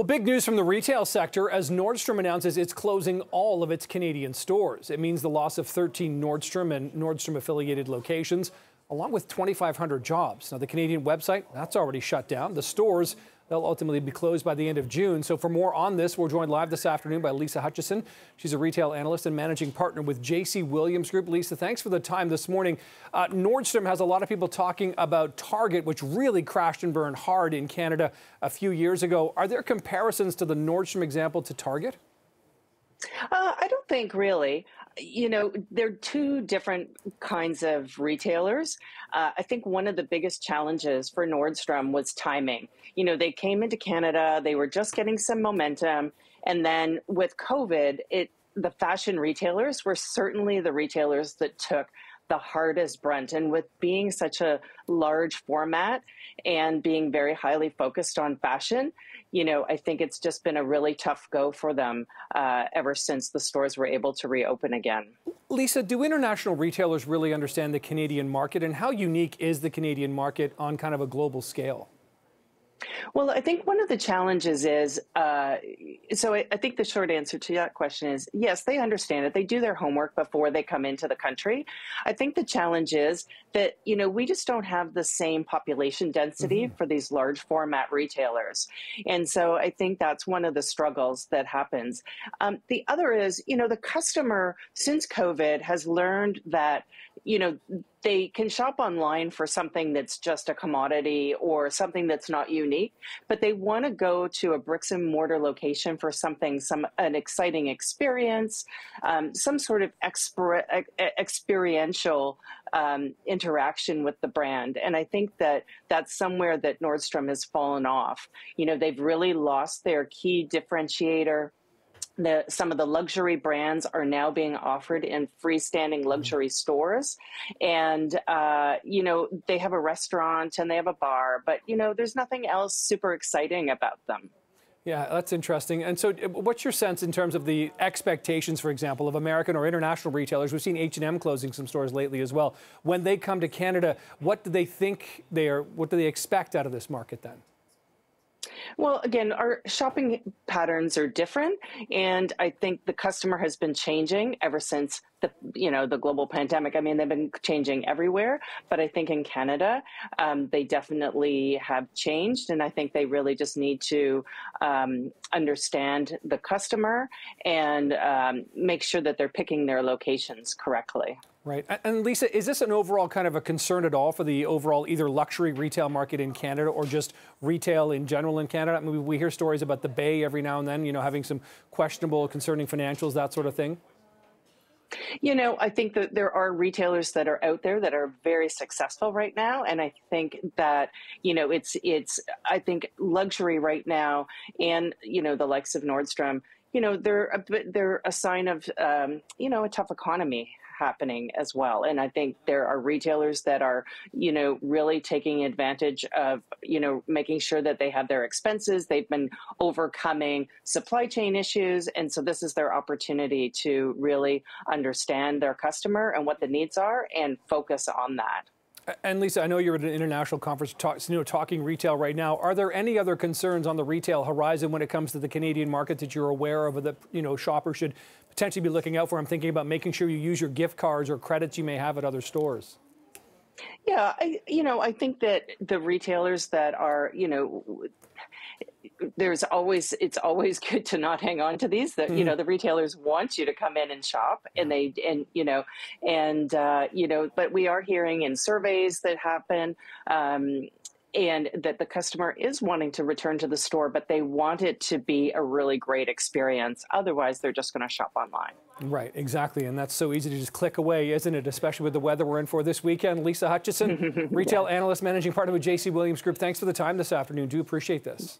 Well, big news from the retail sector as Nordstrom announces it's closing all of its Canadian stores. It means the loss of 13 Nordstrom and Nordstrom affiliated locations, along with 2,500 jobs. Now, the Canadian website, that's already shut down. The stores, They'll ultimately be closed by the end of June. So for more on this, we're joined live this afternoon by Lisa Hutcheson. She's a retail analyst and managing partner with JC Williams Group. Lisa, thanks for the time this morning. Uh, Nordstrom has a lot of people talking about Target, which really crashed and burned hard in Canada a few years ago. Are there comparisons to the Nordstrom example to Target? Uh, I don't think really. You know, they're two different kinds of retailers. Uh, I think one of the biggest challenges for Nordstrom was timing. You know, they came into Canada, they were just getting some momentum, and then with COVID, it the fashion retailers were certainly the retailers that took the hardest brunt. And with being such a large format and being very highly focused on fashion, you know, I think it's just been a really tough go for them uh, ever since the stores were able to reopen again. Lisa, do international retailers really understand the Canadian market, and how unique is the Canadian market on kind of a global scale? Well, I think one of the challenges is uh, so I, I, think the short answer to that question is yes, they understand it. They do their homework before they come into the country. I think the challenge is that, you know, we just don't have the same population density mm-hmm. for these large format retailers. And so I think that's one of the struggles that happens. Um, the other is, you know, the customer since COVID has learned that, you know, they can shop online for something that's just a commodity or something that's not unique, but they want to go to a bricks and mortar location for something, some an exciting experience, um, some sort of exper- experiential um, interaction with the brand. And I think that that's somewhere that Nordstrom has fallen off. You know, they've really lost their key differentiator the, some of the luxury brands are now being offered in freestanding luxury mm-hmm. stores and uh, you know they have a restaurant and they have a bar but you know there's nothing else super exciting about them yeah, that's interesting. And so, uh, what's your sense in terms of the expectations, for example, of American or international retailers? We've seen H&M closing some stores lately as well. When they come to Canada, what do they think they are? What do they expect out of this market then? Well, again, our shopping patterns are different, and I think the customer has been changing ever since the you know the global pandemic. I mean, they've been changing everywhere, but I think in Canada, um, they definitely have changed, and I think they really just need to um, understand the customer and um, make sure that they're picking their locations correctly. Right. And Lisa, is this an overall kind of a concern at all for the overall either luxury retail market in Canada or just retail in general in Canada? I mean, we hear stories about the Bay every now and then, you know, having some questionable, concerning financials, that sort of thing. You know, I think that there are retailers that are out there that are very successful right now, and I think that you know it's it's I think luxury right now, and you know the likes of Nordstrom, you know they're a they're a sign of um, you know a tough economy happening as well. And I think there are retailers that are, you know, really taking advantage of, you know, making sure that they have their expenses. They've been overcoming supply chain issues. And so this is their opportunity to really understand their customer and what the needs are and focus on that. And Lisa, I know you're at an international conference talk, you know, talking retail right now. Are there any other concerns on the retail horizon when it comes to the Canadian market that you're aware of that you know shoppers should potentially be looking out for? I'm thinking about making sure you use your gift cards or credits you may have at other stores. Yeah, I, you know, I think that the retailers that are, you know, there's always it's always good to not hang on to these that mm. you know mm-hmm. the retailers want you to come in and shop and they and you know and uh, you know but we are hearing in surveys that happen um, and that the customer is wanting to return to the store but they want it to be a really great experience. Otherwise they're just going to shop online. Right exactly and that's so easy to just click away isn't it? Especially with the weather we're in for this weekend. Lisa hutcheson retail yeah. analyst managing partner with jc williams group. Thanks for the time this afternoon. Do appreciate this